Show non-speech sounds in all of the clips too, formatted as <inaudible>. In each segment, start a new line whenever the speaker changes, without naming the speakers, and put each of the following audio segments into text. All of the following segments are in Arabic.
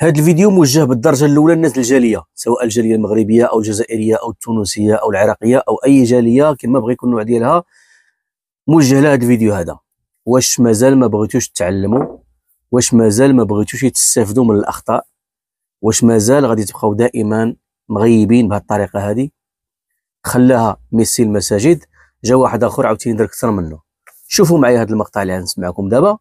هذا الفيديو موجه بالدرجة الأولى للناس الجالية سواء الجالية المغربية أو الجزائرية أو التونسية أو العراقية أو أي جالية كما بغى يكون النوع ديالها موجه لها هذا الفيديو هذا. واش مازال ما بغيتوش تعلموا؟ واش مازال ما بغيتوش تستافدوا من الأخطاء؟ واش مازال غادي تبقاو دائما مغيبين بهذه الطريقة هذه خلاها ميسي المساجد جا واحد آخر عاوتاني دار أكثر منه. شوفوا معايا هذا المقطع اللي غنسمعكم دابا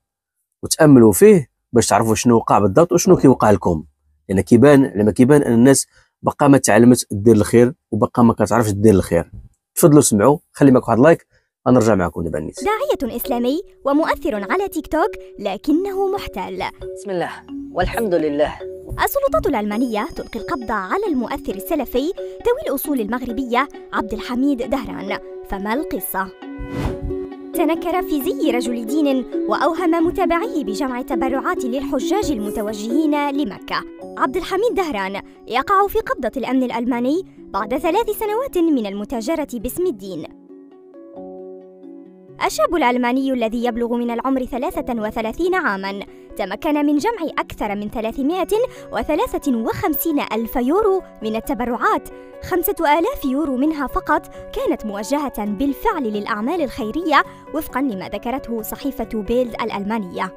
وتأملوا فيه باش تعرفوا شنو وقع بالضبط وشنو كيوقع لكم. لأن كيبان لما كيبان أن الناس بقى ما تعلمت دير الخير وبقى ما كتعرفش دير الخير. تفضلوا سمعوا خلي معك واحد like غنرجع معكم دابا النيس
داعية إسلامي ومؤثر على تيك توك لكنه محتال
بسم الله والحمد لله.
السلطات الألمانية تلقي القبض على المؤثر السلفي ذوي الأصول المغربية عبد الحميد دهران. فما القصة؟ تنكر في زي رجل دين وأوهم متابعيه بجمع التبرعات للحجاج المتوجهين لمكة. عبد الحميد دهران يقع في قبضة الأمن الألماني بعد ثلاث سنوات من المتاجرة باسم الدين. الشاب الألماني الذي يبلغ من العمر 33 عاماً تمكن من جمع أكثر من 353 ألف يورو من التبرعات. خمسة آلاف يورو منها فقط كانت موجهة بالفعل للأعمال الخيرية وفقاً لما ذكرته صحيفة بيلد الألمانية.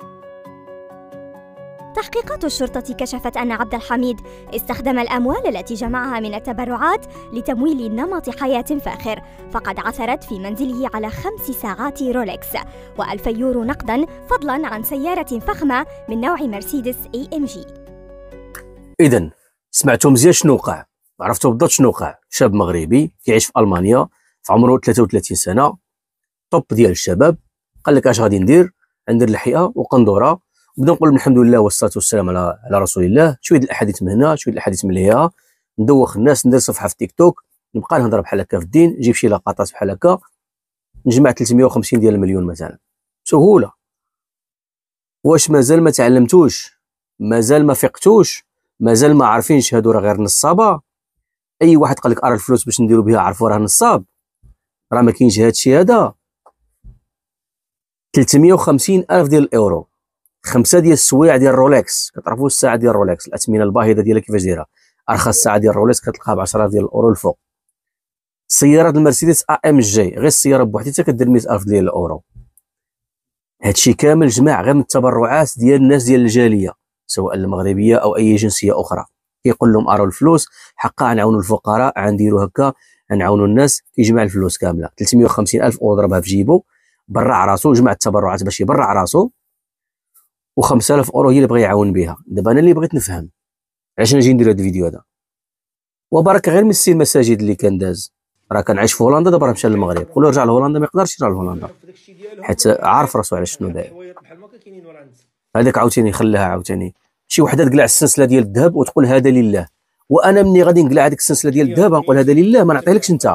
تحقيقات الشرطة كشفت أن عبد الحميد استخدم الأموال التي جمعها من التبرعات لتمويل نمط حياة فاخر فقد عثرت في منزله على خمس ساعات رولكس وألف يورو نقدا فضلا عن سيارة فخمة من نوع مرسيدس AMG
اذا سمعتوا مزيان شنو وقع عرفتوا بالضبط شنو وقع شاب مغربي كيعيش في ألمانيا في عمره 33 سنة. طوب ديال الشباب قال لك اش غادي ندير؟ ندير لحيه وقندورة. نبدا نقول الحمد لله والصلاة والسلام على على رسول الله. شوية الأحاديث من هنا شوية الأحاديث من هنا ندوخ الناس ندير صفحة في تيك توك نبقى نهضر بحال هكا في الدين نجيب شي لقطات بحال هكا نجمع 350 ديال المليون مثلا. سهوله واش مازال ما تعلمتوش؟ مازال ما فقتوش؟ مازال ما عارفينش هادو راه غير نصابة؟ أي واحد قال لك أرى الفلوس باش نديرو بها عرفوا راه نصاب. راه ما كاينش هادشي هذا. 350 ألف ديال الأورو. خمسة ديال السوايع ديال رولكس. كتعرفوا الساعة ديال رولكس الأثمنة الباهظة ديالها كيفاش دايره أرخص ساعة ديال رولكس كتلقاها ب 10000 ديال الأورو الفوق. سيارة المرسيدس AMG غير السيارة بوحديتها كدير 100000 ديال الأورو. هادشي كامل جمع غير من التبرعات ديال الناس ديال الجالية سواء المغربية أو أي جنسية أخرى. كيقول لهم اروا الفلوس حقا نعاونوا الفقراء غنديروا هكا نعاونوا الناس كيجمع الفلوس كاملة. 350 ألف أورو ضربها في جيبو برع راسو جمع التبرعات باش يبرع راسو. و5000 أورو هي اللي بغى يعاون بها دابا أنا اللي بغيت نفهم علاش نجي ندير هذا الفيديو هذا. وبارك غير ميسي المساجد اللي كان داز. راه كان عايش في هولندا دابا راه مشى للمغرب. قول له رجع لهولندا ما يقدرش يرجع لهولندا. حيت عارف راسو على شنو داير. هذاك عاوتاني خلاها عاوتاني. شي وحدة تقلع السلسلة ديال الذهب وتقول هذا لله. وأنا مني غادي نقلع هذيك السلسلة ديال الذهب نقول هذا لله ما نعطيهالكش أنت.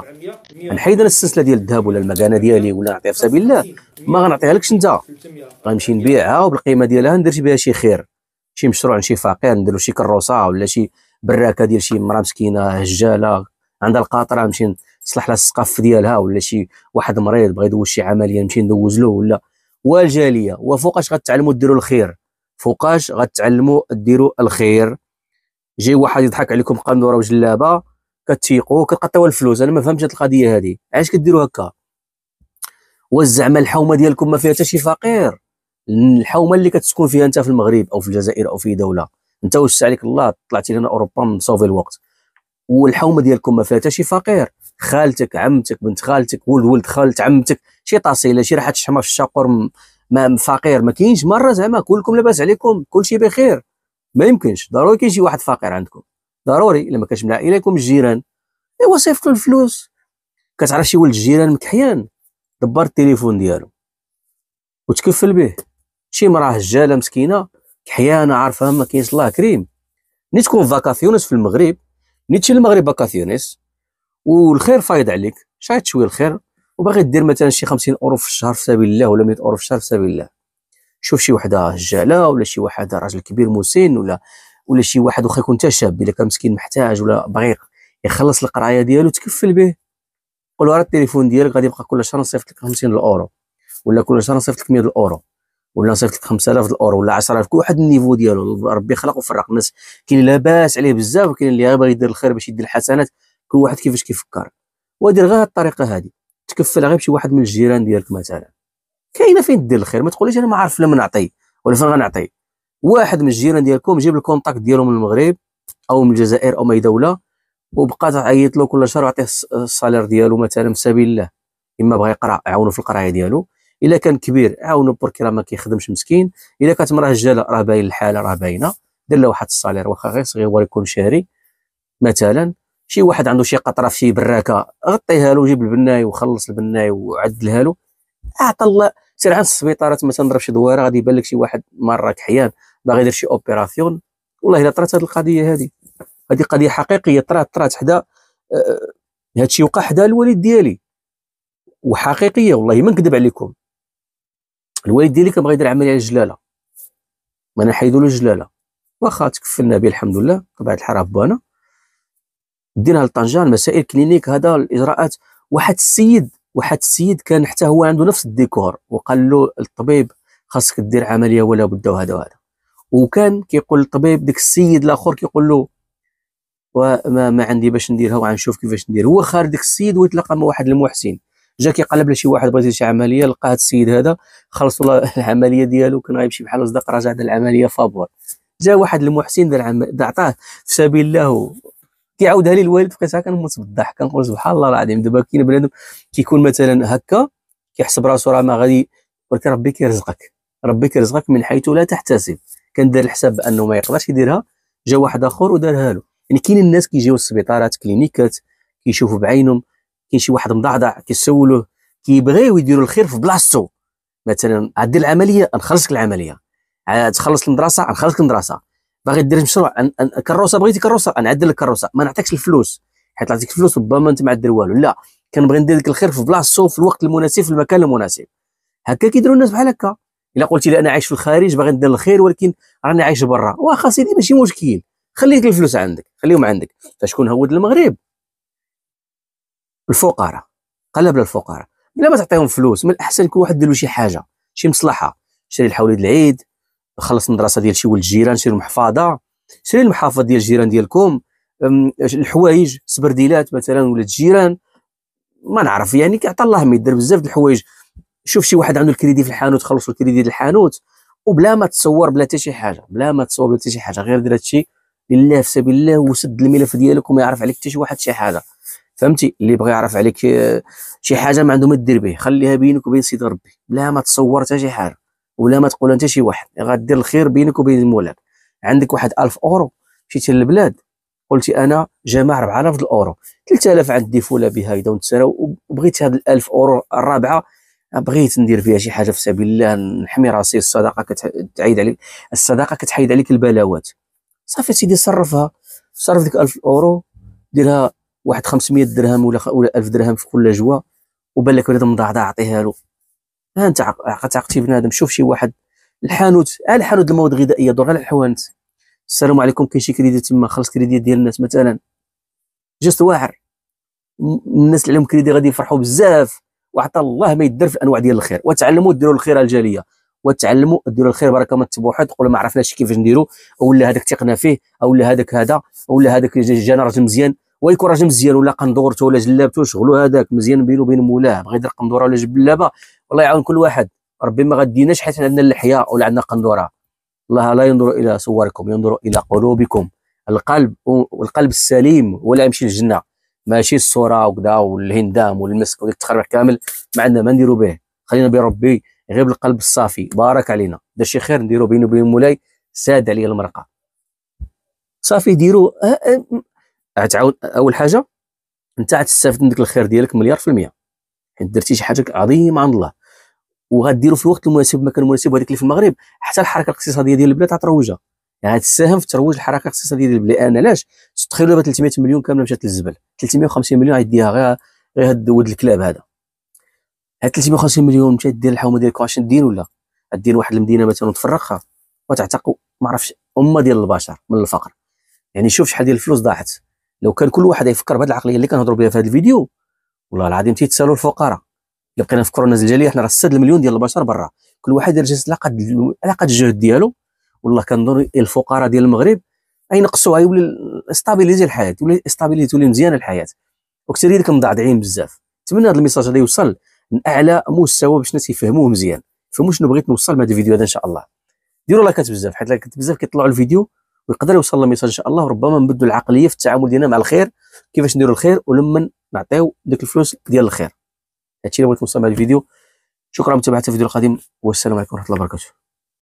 نحيد أنا السلسلة ديال الذهب ولا المكانة ديالي ولا نعطيها في سبيل الله ما غنعطيها لكش انت غنمشي نبيعها وبالقيمة ديالها ندير بها شي خير شي مشروع شي فقير نديرو شي كروسة ولا شي براكة ديال شي مراه مسكينة هجالة عندها القاطرة نمشي نصلح لها السقف ديالها ولا شي واحد مريض بغى يدوز شي عملية نمشي ندوز له ولا. والجالية وفوقاش غتعلموا ديروا الخير فوقاش غتعلموا ديروا الخير. جاي واحد يضحك عليكم قندوره وجلابة كتيقوا كتقطعوا الفلوس. أنا ما فهمتش هذه القضية هذه علاش كديروا هكا؟ واش زعما الحومة ديالكم ما فيها حتى شي فقير. الحومة اللي كتسكن فيها أنت في المغرب أو في الجزائر أو في دولة. أنت واش عليك؟ الله طلعتي لنا أوروبا مصوفي الوقت. والحومة ديالكم ما فيها حتى شي فقير. خالتك عمتك بنت خالتك ولد ولد خالت عمتك شي طاسيلة شي ريحه الشحمه في الشاقور ما فقير. ما كاينش مرة زعما كلكم لاباس عليكم. كلشي بخير. ما يمكنش. ضروري كاين شي واحد فقير عندكم. ضروري الا ما كانش من العائله يكون الجيران أيوا صيفطوا الفلوس. كتعرف شي ولد الجيران مكحيان دبر التليفون ديالو. وتكفل به. شي مراه هجالة مسكينة كحيانة عارفة ما كاينش الله كريم. ني تكون vacaciones في المغرب ني تمشي للمغرب vacaciones. والخير فايض عليك. شايط شوية الخير. وباغي دير مثلا شي 50 أورو في الشهر في سبيل الله ولا 100 أورو في الشهر في سبيل الله. شوف شي وحده هجاله ولا شي واحد راجل كبير مسن ولا ولا شي واحد واخا يكون شاب إلا كان مسكين محتاج ولا باغي يخلص القرايه ديالو تكفل به. قول له التليفون ديالك غادي يبقى كل شهر نصيفط لك 50 اورو ولا كل شهر نصيفط لك 100 اورو ولا نصيفط لك 5000 الأورو ولا 10000 كل واحد ال niveau ديالو. ربي خلق وفرق. الناس كاين اللي لاباس عليه بزاف وكاين اللي باغي يدير الخير باش يدير الحسنات. كل واحد كيفاش كيفكر. ودير غير الطريقة هذه تكفل غير بشي واحد من الجيران ديالك مثلا. كاينة فين دير الخير؟ ما تقوليش أنا ما عارف فين نعطي ولا فين غنعطي. واحد من الجيران ديالكم جيب ال contact ديالو من المغرب أو من الجزائر أو من أي دولة وبقى تعيط له كل شهر وعطيه ال salaire ديالو مثلا في سبيل الله. إما بغى يقرأ عاونو في القراية ديالو. إلا كان كبير عاونو برك راه ما كيخدمش مسكين. إلا كانت مراه رجاله راه باين الحالة راه باينة. دير له واحد ال salaire واخا غير صغير هو يكون شهري. مثلا شي واحد عنده شي قطرة في شي براكة غطيها له جيب البناي وخلص البناي وعدلها له. أعطى الله سير عند السبيطارات مثلا ضرب شي غادي يبان لك شي واحد مره كحيان باغي يدير شي opération والله إلا طرات هذه القضية هذه هذه قضية حقيقية طرات طرات حدا آه، هذا الشيء وقع حدا الوالد ديالي. وحقيقية والله ما نكذب عليكم. الوالد ديالي كان بغى يدير عملية الجلالة. ما نحيدوا له الجلالة. واخا تكفلنا به الحمد لله طبعا الحال بانا. دينا لطنجة مسائل كلينيك هذا الإجراءات. واحد السيد واحد السيد كان حتى هو عنده نفس الديكور وقال له الطبيب خاصك دير عملية ولا بد وهذا وهذا. وكان كيقول الطبيب ديك السيد الآخر كيقول له وما ما عندي باش نديرها وغنشوف كيفاش ندير. هو خارج ديك السيد ويتلاقى مع واحد المحسن. جا كيقلب لشي واحد يدير شي عملية لقى هذا السيد هذا خلص والله <laughs> العملية ديالو كان غيمشي بحال صدق راجع دار العملية فابور. جا واحد المحسن دار. عطاه في سبيل الله كيعاودها لي الوالد بقيت كنموت بالضحك كنقول سبحان الله العظيم دابا كاين بنادم كيكون مثلا هكا كيحسب راسو راه ما غادي ولكن ربي كيرزقك. ربي كيرزقك من حيث لا تحتسب. كان دار الحساب بأنه ما يقدرش يديرها جا واحد آخر ودارها له. يعني كاين الناس كيجيو للسبيطارات كلينيكات كيشوفوا بعينهم كاين شي واحد مضعضع كيسولوه كيبغيو يديروا الخير في بلاصتو. مثلا عدي العملية نخلصك العملية. تخلص المدرسة نخلصك المدرسة. باغي دير مشروع. كروسة بغيتي كروسة نعدل لك كروسة. ما نعطيكش الفلوس. حيت عطيتك الفلوس ربما أنت ما دير والو. لا. كنبغي ندير لك الخير في بلاصتو في الوقت المناسب في المكان المناسب. هكا كيديروا الناس بحال هكا. إلا قلتي لي أنا عايش في الخارج باغي ندير الخير ولكن راني عايش برا. واخا سيدي ماشي مشكل. خلي لك الفلوس عندك. خليهم عندك. فشكون هود المغرب؟ الفقراء. قلب للفقراء. بلا ما تعطيهم فلوس من الأحسن كل واحد دير له شي حاجة. شي مصلحة. شري الحولي د العيد. خلص المدرسة ديال شي ولد الجيران شري المحفظه شري المحافظ ديال الجيران ديالكم. الحوايج سبرديلات مثلا ولاد الجيران ما نعرف يعني كيعطى الله ما يدير بزاف د الحوايج. شوف شي واحد عنده الكريدي في الحانوت خلص الكريدي ديال الحانوت وبلا ما تصور بلا حتى شي حاجة بلا ما تصور بلا حتى شي حاجة غير دير هادشي لله في سبيل الله وسد الملف ديالك وما يعرف عليك حتى شي واحد شي حاجة. فهمتي؟ اللي بغى يعرف عليك آه، شي حاجة ما عنده ما دير به خليها بينك وبين سيدي ربي بلا ما تصور حتى شي حاجة. ولا ما تقول أنت شي واحد. غدير الخير بينك وبين مولاك عندك واحد 1000 أورو. مشيتي للبلاد قلتي أنا جمع 4000 الأورو. 3000 عندي فولا بها ونتسرى وبغيت هاد 1000 أورو الرابعة. بغيت ندير فيها شي حاجة في سبيل الله. نحمي راسي. الصدقه كتعيد عليك. الصدقه كتحيد عليك البلاوات. صافي سيدي صرفها. صرف ديك 1000 أورو. ديرها واحد 500 درهم ولا ولا 1000 درهم في كل جوا وبان لك بنادم ضعضع عطيها له. ها انت عقدتي بنادم. شوف شي واحد. الحانوت آه الحانوت المواد الغذائية دور غير الحوانت. السلام عليكم. كاين شي كريدي تما خلص كريدي ديال الناس مثلا. geste واعر. الناس اللي عليهم كريدي غادي يفرحوا بزاف. وعطى الله ما يدير في أنواع ديال الخير. وتعلموا ديروا الخير الجالية. وتعلموا ديروا الخير بركه ما حد تقولوا ما عرفناش كيفاش نديروا. ولا هذاك تيقنا فيه أو لا هذاك هذا. ولا هذاك جانا راجل مزيان. ويكون راجل مزيان ولا قندورته ولا جلابته شغلو هذاك مزيان بينه وبين مولاه بغى يدير قندورة ولا جلابة الله يعاون كل واحد. ربي ما غديناش حيت عندنا اللحية ولا عندنا قندورة. الله لا ينظر إلى صوركم ينظر إلى قلوبكم. القلب والقلب السليم هو اللي يمشي للجنة. ماشي الصورة وكذا والهندام والمسك وديك كامل ما عندنا ما نديرو به. خلينا بربي غير بالقلب الصافي. بارك علينا. دار شي خير نديرو بينه وبين مولاي ساد عليا المرقة. صافي ديروا تعاود أول حاجة أنت غتستافد من ديك الخير ديالك مليار في المية. حيت درتي شي حاجة عظيمة عند الله. وغديروا في الوقت المناسب المكان المناسب وهذيك اللي في المغرب حتى الحركة الاقتصادية ديال البلاد غتروجها. يعني تساهم في ترويج الحركة الاقتصادية ديال البلاد. أنا علاش؟ تخيلوا دابا 300 مليون كاملة مشات للزبل. 350 مليون غيديها غير غير هاد ولد الكلاب هذا. هاد 350 مليون مشات دير الحومة ديالك واش دير ولا؟ دير واحد المدينة مثلا وتفرقها وتعتق ما عرفش أمة ديال البشر من الفقر. يعني شوف شحال ديال الفلوس ضاعت. لو كان كل واحد يفكر بهذه العقلية اللي كنهضروا بها في هذا الفيديو والله العظيم تيتسالوا الفقراء. اللي بقينا نفكروا الناس الجاليه حنا راه 6 المليون ديال البشر برا. كل واحد يرجع قد على قد الجهد ديالو. والله كنظن الفقراء ديال المغرب غينقصوا غيولي stabilisé الحياة تولي stabilisée تولي مزيانه الحياة. وكثير ديالك مضعضعين بزاف. نتمنى هذا ال message هذا يوصل لأعلى مستوى باش الناس يفهموه مزيان. يفهموا شنو بغيت نوصل مع هذا الفيديو هذا إن شاء الله. ديروا لايكات بزاف حيت لايكات بزاف كيطلعوا الفيديو. ويقدر يوصل ال message إن شاء الله. وربما نبدلوا العقلية في التعامل ديالنا مع الخير كيفاش نديروا الخير ولما نعطيو ديك الفلوس ديال الخير. هادشي اللي بغيت نوصل مع الفيديو. شكرا متابعه الفيديو القادم والسلام عليكم ورحمة الله وبركاته.